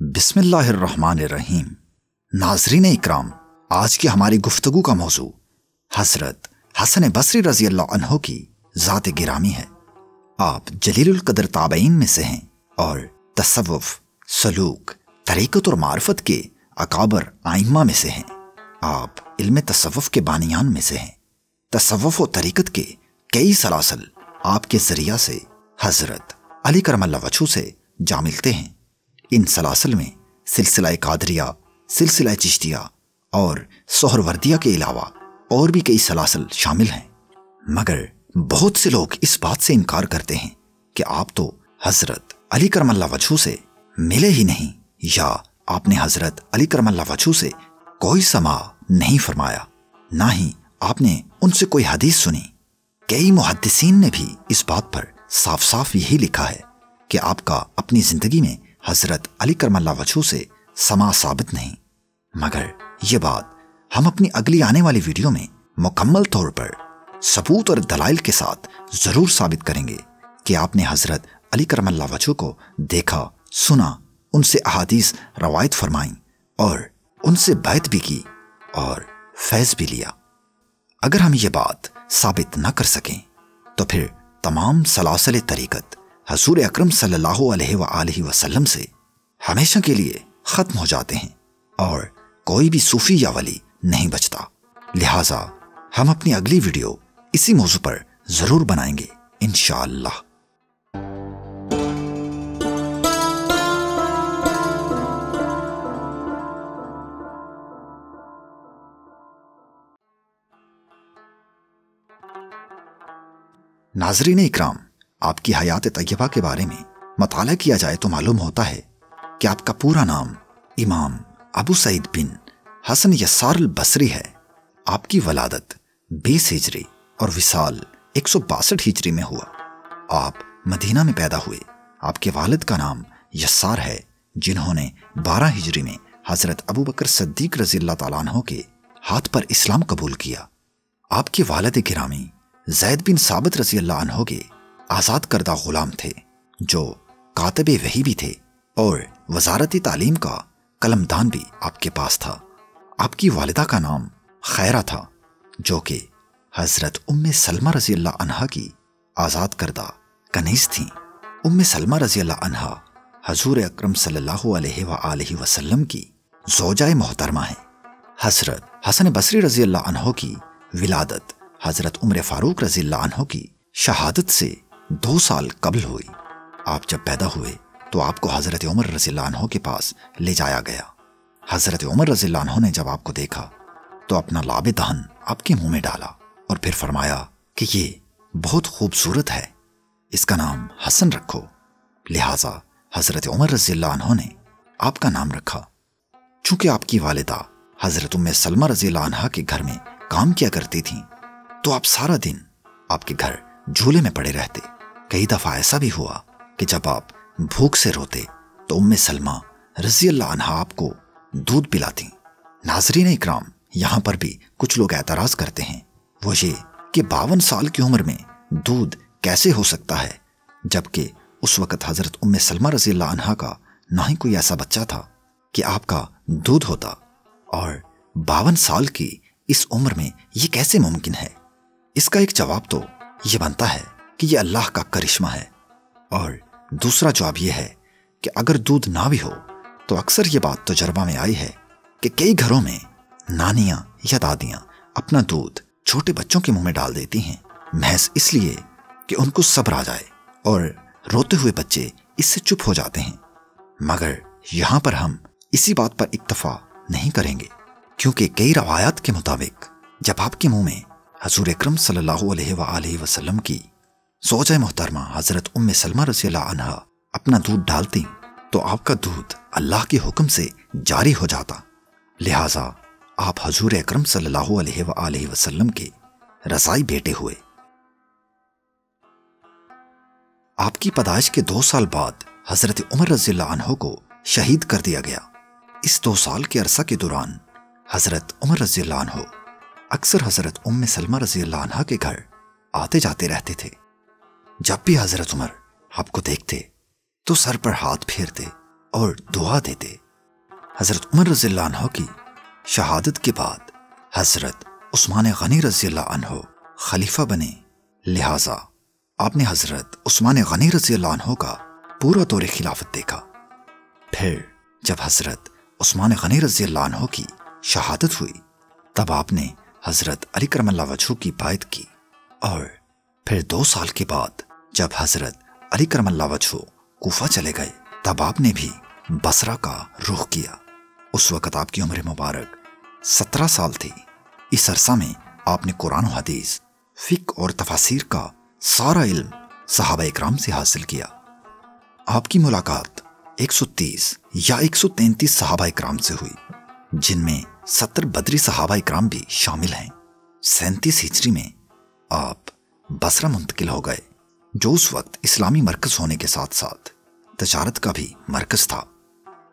बिस्मिल्लाहिर्रहमानिर्रहीम। नाजरीन इकराम, आज की हमारी गुफ्तगु का मौजू हज़रत हसन बसरी रज़ी अल्लाह की ज़ात गिरामी है। आप जलील कदर ताबईन में से हैं और तसव्वुफ, सलूक, तरीक़त और मार्फत के अकाबर आइम्मा में से हैं। आप इल्म तसव्वुफ के बानियान में से हैं। तसव्वुफ और तरीक़त के कई सलासल आपके ज़रिया से हज़रत अली करमल्ला वछू से जा मिलते हैं। इन सलासल में सिलसिला कादरिया सिलसिला चिश्तिया और सोहरवर्दिया के अलावा और भी कई सलासल शामिल हैं। मगर बहुत से लोग इस बात से इनकार करते हैं कि आप तो हज़रत अली करमल्ला वज़ू से मिले ही नहीं या आपने हज़रत अली करमल्ला वज़ू से कोई समा नहीं फरमाया, ना ही आपने उनसे कोई हदीस सुनी। कई मुहदसिन ने भी इस बात पर साफ़ साफ़ यही लिखा है कि आपका अपनी ज़िंदगी में हज़रत अली करमल्ला वज़ू से समा साबित नहीं। मगर यह बात हम अपनी अगली आने वाली वीडियो में मुकम्मल तौर पर सबूत और दलाइल के साथ ज़रूर साबित करेंगे कि आपने हज़रत अली करमल्ला वज़ू को देखा, सुना, उनसे अहादीस रवायत फरमाई और उनसे बैत भी की और फैज भी लिया। अगर हम ये बात साबित न कर सकें तो फिर तमाम सलासल तरीकत हसूर अक्रम सल्लल्लाहु वसल्लम से हमेशा के लिए खत्म हो जाते हैं और कोई भी सूफी या वली नहीं बचता। लिहाजा हम अपनी अगली वीडियो इसी मौजू पर ज़रूर बनाएँगे इनशाला नाजरीन इकराम आपकी हयात तय्यबा के बारे में मताला किया जाए तो मालूम होता है कि आपका पूरा नाम इमाम अबू सईद बिन हसन यसार बसरी है। आपकी वलादत बीस हिजरी और विशाल एक सौ बासठ हिजरी में हुआ। आप मदीना में पैदा हुए। आपके वालिद का नाम यसार है, जिन्होंने बारह हिजरी में हज़रत अबू बकर सद्दीक रज़ी तला के हाथ पर इस्लाम कबूल किया। आपके वालद गिरामी जैद बिन साबित रज़ी अल्लाह के आज़ाद करदा गुलाम थे, जो कातब वही भी थे और वजारती तालीम का कलमदान भी आपके पास था। आपकी वालिदा का नाम खैरा था, जो कि हज़रत उम्म सलमा रज़ी अल्लाह की आज़ाद करदा कनीज थी। उम्म सलमा रज़ी अल्लाह हजूर अक्रम सल्लल्लाहु वसल्लम की जोजाए मोहतरमा है। हज़रत हसन बसरी रज़ी अल्लाह की विलादत, हज़रत उम्र फारूक रज़ी की शहादत से दो साल कबल हुई। आप जब पैदा हुए तो आपको हज़रत उमर रज़ी अल्लाह के पास ले जाया गया। हज़रत उमर रज़ी अल्लाह ने जब आपको देखा तो अपना लाभ दहन आपके मुँह में डाला और फिर फरमाया कि ये बहुत खूबसूरत है। इसका नाम हसन रखो। लिहाजा हज़रत उमर रज़ी अल्लाह ने आपका नाम रखा। चूँकि आपकी वालिदा हज़रत उम्म सलमा रज़ी अल्लाह के घर में काम किया करती थी तो आप सारा दिन आपके घर झूले में पड़े रहते। कई दफ़ा ऐसा भी हुआ कि जब आप भूख से रोते तो उम्म सलमा रज़ी अल्लाह आपको दूध पिलाती। नाजरीन इकराम, यहाँ पर भी कुछ लोग एतराज़ करते हैं। वो ये कि बावन साल की उम्र में दूध कैसे हो सकता है, जबकि उस वक्त हज़रत उम्म सलमा रज़ी अल्लाह का ना ही कोई ऐसा बच्चा था कि आपका दूध होता। और बावन साल की इस उम्र में ये कैसे मुमकिन है? इसका एक जवाब तो ये बनता है। कि यह अल्लाह का करिश्मा है। और दूसरा जवाब यह है कि अगर दूध ना भी हो तो अक्सर ये बात तजर्बा में आई है कि कई घरों में नानियाँ या दादियाँ अपना दूध छोटे बच्चों के मुँह में डाल देती हैं। महज इसलिए कि उनको सब्र आ जाए और रोते हुए बच्चे इससे चुप हो जाते हैं। मगर यहाँ पर हम इसी बात पर इक्तफा नहीं करेंगे, क्योंकि कई रवायात के मुताबिक जब आपके मुँह में हजूर अक्रम सल्लल्लाहु अलैहि वसल्लम की सोच मोहतरमा, हज़रत उम्म सलमा रसी अनहा, अपना दूध डालती तो आपका दूध अल्लाह के हुक्म से जारी हो जाता। लिहाजा, आप हजूर अक्रम वसल्लम के रसाई बेटे हुए। आपकी पैदाइश के दो साल बाद हज़रत उमर रजील्ला को शहीद कर दिया गया। इस दो साल के अरसा के दौरान हज़रत उमर रजील्ला अक्सर हज़रत उम्म सलमा रज़ी के घर आते जाते रहते थे। जब भी हज़रत उमर आपको देखते तो सर पर हाथ फेरते और दुआ देते। हज़रत उमर रजील्ला की शहादत के बाद हज़रत उस्मान गनी रजील्ला खलीफा बने। लिहाजा आपने हज़रत उस्मान गनी रजील्ला का पूरा दौर खिलाफत देखा। फिर जब हज़रत उस्मान गनी रजील्ला की शहादत हुई, तब आपने हज़रत अली करमल्ला वजह की बायत की और फिर दो साल के बाद जब हज़रत अली करमल्ला वजह कोफा चले गए, तब आपने भी बसरा का रुख किया। उस वक़्त आपकी उम्र मुबारक सत्रह साल थी। इस अरसा में आपने कुरान हदीस, फिक और तफासिर का सारा इल्म सहाबा इकराम से हासिल किया। आपकी मुलाकात 130 या 133 सहाबा इक्राम से हुई, जिनमें सत्तर बदरी सहाबा इक्राम भी शामिल हैं। सैंतीस हिजरी में आप बसरा मुंतकिल हो गए। जो उस वक्त इस्लामी मरकज होने के साथ साथ तजारत का भी मरकज था।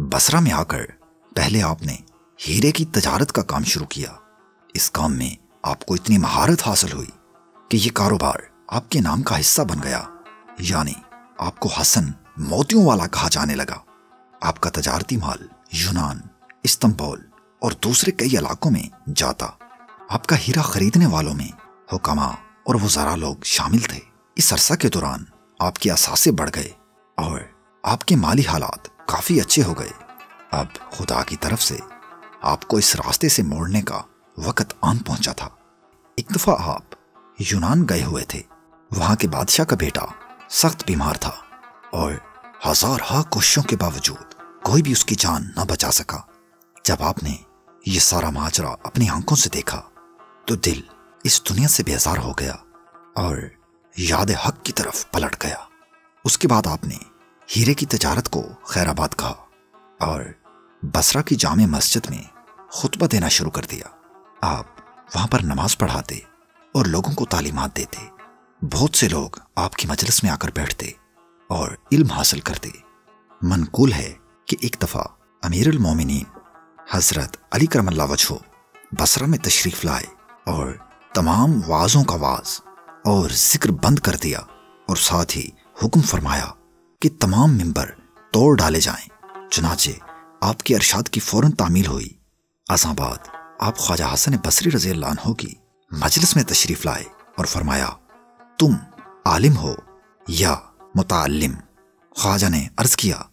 बसरा में आकर पहले आपने हीरे की तजारत का काम शुरू किया। इस काम में आपको इतनी महारत हासिल हुई कि यह कारोबार आपके नाम का हिस्सा बन गया। यानी आपको हसन मोतियों वाला कहा जाने लगा। आपका तजारती माल यूनान, इस्तंबुल और दूसरे कई इलाकों में जाता। आपका हीरा खरीदने वालों में हुकामा और वजारा लोग शामिल थे। इस अरसा के दौरान आपके असासे बढ़ गए और आपके माली हालात काफ़ी अच्छे हो गए। अब खुदा की तरफ़ से आपको इस रास्ते से मोड़ने का वक्त आन पहुँचा था। एक दफ़ा आप यूनान गए हुए थे। वहाँ के बादशाह का बेटा सख्त बीमार था और हज़ार हा कोशिशों के बावजूद कोई भी उसकी जान न बचा सका। जब आपने ये सारा माजरा अपनी आँखों से देखा तो दिल इस दुनिया से बेजार हो गया और याद हक की तरफ़ पलट गया। उसके बाद आपने हीरे की तजारत को खैराबाद कहा और बसरा की जामे मस्जिद में खुतबा देना शुरू कर दिया। आप वहाँ पर नमाज़ पढ़ाते और लोगों को तालीमात देते। बहुत से लोग आपकी मजलिस में आकर बैठते और इल्म हासिल करते। मनकूल है कि एक दफ़ा अमीर मोमिनीन हज़रत अली करमल्ला वजहो बसरा में तशरीफ़ लाए और तमाम वाजों का वाज और ज़िक्र बंद कर दिया और साथ ही हुक्म फरमाया कि तमाम मिंबर तोड़ डाले जाएँ, चुनाचे आपके अरशाद की फ़ौरन तामील हुई। अजाबाद आप ख्वाजा हसन बसरी रज़ी अल्लाह की मजलिस में तशरीफ़ लाए और फरमाया, तुम आलिम हो या मुतालिम ख्वाजा ने अर्ज़ किया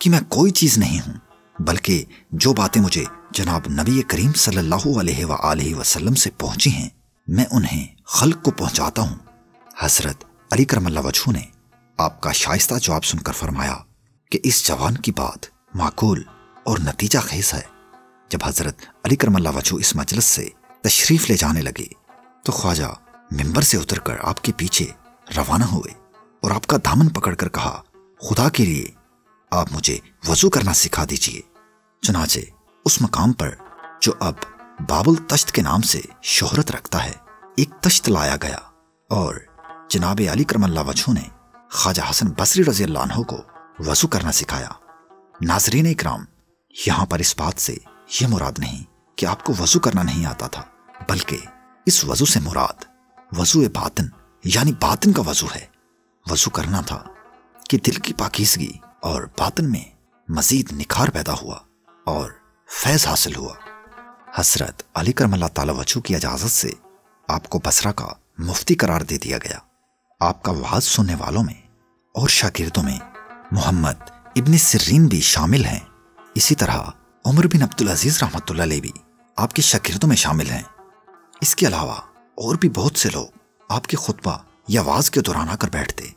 कि मैं कोई चीज़ नहीं हूँ, बल्कि जो बातें मुझे जनाब नबी करीम सल्लल्लाहु अलैहि वसल्लम से पहुँची हैं मैं उन्हें खल्क को पहुंचाता हूँ। हज़रत अली करमल्ला वजहू ने आपका शाइस्ता जवाब सुनकर फरमाया कि इस जवान की बात माकूल और नतीजा खेस है। जब हज़रत अली करमल्ला वज़ू इस मजलस से तशरीफ़ ले जाने लगे तो ख्वाजा मिंबर से उतरकर आपके पीछे रवाना हुए और आपका दामन पकड़कर कहा, खुदा के लिए आप मुझे वज़ू करना सिखा दीजिए। चुनाचे उस मकाम पर जो अब बाबुल तश्त के नाम से शोहरत रखता है। एक तश्त लाया गया और जनाब अली करमल्ला वज़ू ने ख्वाजा हसन बसरी रज़ी अल्लाह को वज़ू करना सिखाया। नाजरीन इकराम, यहाँ पर इस बात से यह मुराद नहीं कि आपको वज़ू करना नहीं आता था, बल्कि इस वज़ू से मुराद वज़ू बातन, यानी बातन का वज़ू है। वज़ू करना था कि दिल की पाकिजगी और बातन में मजीद निखार पैदा हुआ और फैज हासिल हुआ। हसरत अली करमल्ला ताला की इजाज़त से आपको बसरा का मुफ्ती करार दे दिया गया। आपका वाज सुनने वालों में और शागिर्दों में मोहम्मद इब्न सिर्रीन भी शामिल हैं। इसी तरह उमर बिन अब्दुल अज़ीज़ रहमत भी आपके शागिर्दों में शामिल हैं। इसके अलावा और भी बहुत से लोग आपके खुतबा या वाज के दौरान आकर बैठते।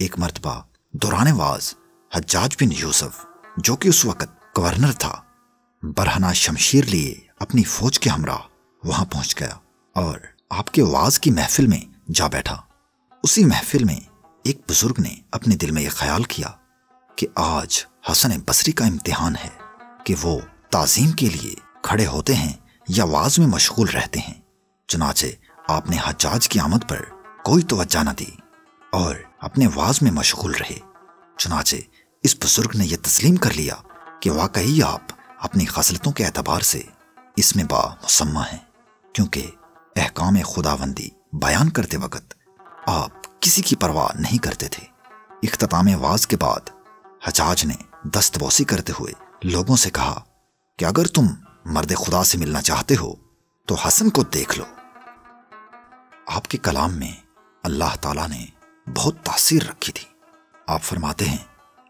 एक मरतबा दौरान वाज हज्जाज बिन यूसुफ, जो कि उस वक्त गवर्नर था, बरहना शमशीर लिए अपनी फौज के हमरा वहाँ पहुँच गया और आपके वाज की महफिल में जा बैठा। उसी महफिल में एक बुज़ुर्ग ने अपने दिल में यह ख्याल किया कि आज हसन बसरी का इम्तिहान है कि वो ताजीम के लिए खड़े होते हैं या वाज में मशगूल रहते हैं। चुनाचे आपने हजाज की आमद पर कोई तोज्जा न दी और अपने वाज में मशगूल रहे। चुनाचे इस बुज़ुर्ग ने यह तस्लीम कर लिया कि वाकई आप अपनी खसलतों के एतबार से इसमें बा मुसम्मा है, क्योंकि अहकाम खुदाबंदी बयान करते वक्त आप किसी की परवाह नहीं करते थे। इख्ताम वाज के बाद हजाज ने दस्तबोसी करते हुए लोगों से कहा कि अगर तुम मर्द खुदा से मिलना चाहते हो तो हसन को देख लो। आपके कलाम में अल्लाह ताला ने बहुत तासीर रखी थी। आप फरमाते हैं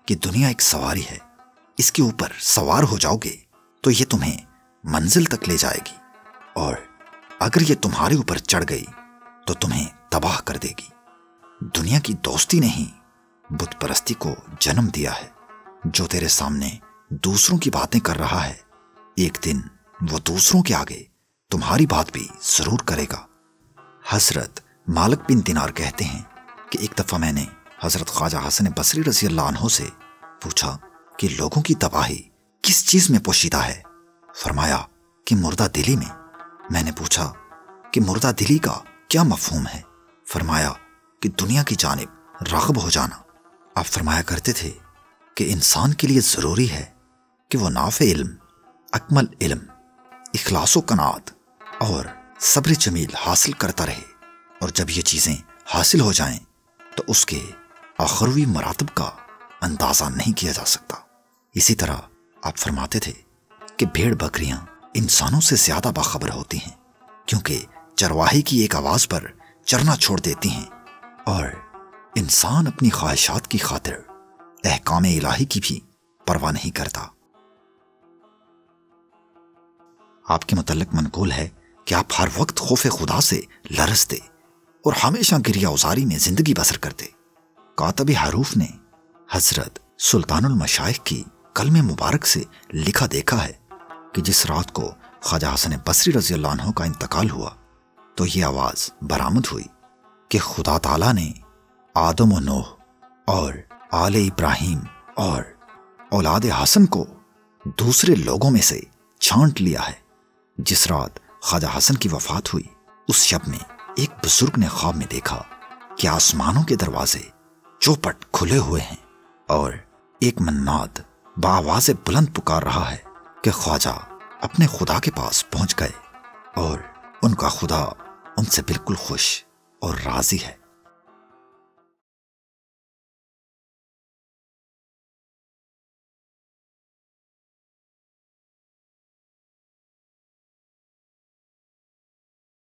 कि दुनिया एक सवारी है, इसके ऊपर सवार हो जाओगे तो ये तुम्हें मंजिल तक ले जाएगी। और अगर ये तुम्हारे ऊपर चढ़ गई तो तुम्हें तबाह कर देगी। दुनिया की दोस्ती ने ही बुत परस्ती को जन्म दिया है, जो तेरे सामने दूसरों की बातें कर रहा है। एक दिन वो दूसरों के आगे तुम्हारी बात भी ज़रूर करेगा। हज़रत मालक बिन दिनार कहते हैं कि एक दफ़ा मैंने हज़रत ख्वाजा हसन बसरी अल्लाह से पूछा कि लोगों की तबाही किस चीज़ में पोशीदा है? फरमाया कि मुर्दा दिली में। मैंने पूछा कि मुर्दा दिली का क्या मफहूम है? फरमाया कि दुनिया की जानब रागब हो जाना। आप फरमाया करते थे कि इंसान के लिए ज़रूरी है कि वो नाफ इल्म, अकमल इल्म, इखलासो कनात और सब्र जमील हासिल करता रहे और जब ये चीज़ें हासिल हो जाएँ तो उसके आखरवी मरातब का अंदाज़ा नहीं किया जा सकता। इसी तरह आप फरमाते थे कि भेड़ बकरियाँ इंसानों से ज़्यादा बाखबर होती हैं, क्योंकि चरवाहे की एक आवाज़ पर चरना छोड़ देती हैं। और इंसान अपनी ख्वाहिशात की खातिर अहकाम इलाही की भी परवाह नहीं करता। आपके मतलब मनकूल है कि आप हर वक्त खौफ खुदा से लरसते और हमेशा गिरिया उजारी में ज़िंदगी बसर करते। कातब हरूफ ने हज़रत सुल्तानुल मशाइख की कलम मुबारक से लिखा देखा है। कि जिस रात को ख्वाजा हसन बसरी रज़ी अल्लाह का इंतकाल हुआ तो ये आवाज़ बरामद हुई कि खुदा ताला ने आदम व नोह और आले इब्राहिम और औलाद हसन को दूसरे लोगों में से छांट लिया है। जिस रात ख्वाजा हसन की वफात हुई, उस शब में एक बुज़ुर्ग ने ख्वाब में देखा कि आसमानों के दरवाजे चौपट खुले हुए हैं और एक मन्नाद बावाज बुलंद पुकार रहा है। कि ख्वाजा अपने खुदा के पास पहुँच गए और उनका खुदा उनसे बिल्कुल खुश और राज़ी है।